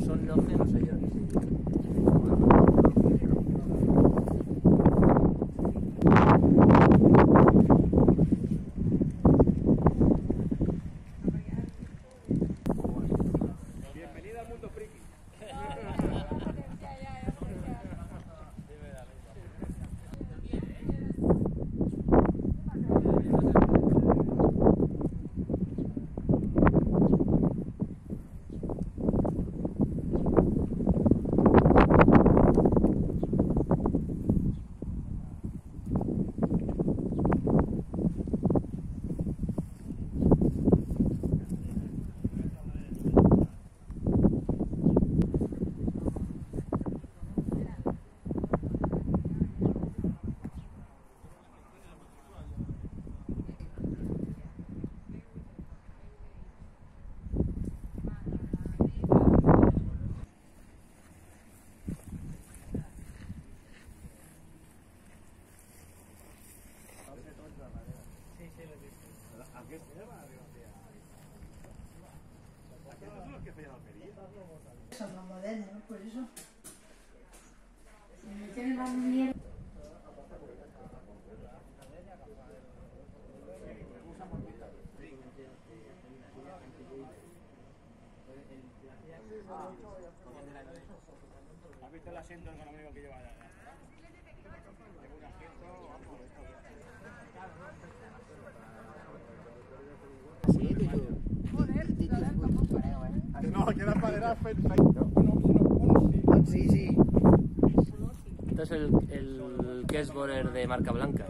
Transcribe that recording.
son 12, no sé yo. Son los modernos, por eso. Si me tienen la mierda. ¿Has visto el asiento económico que lleva allá? Lleva un asiento, vamos, Sí. No, que perfecto. Bueno, si no, bueno, sí. Sí, sí. Esto es el, el Kesborer de marca blanca.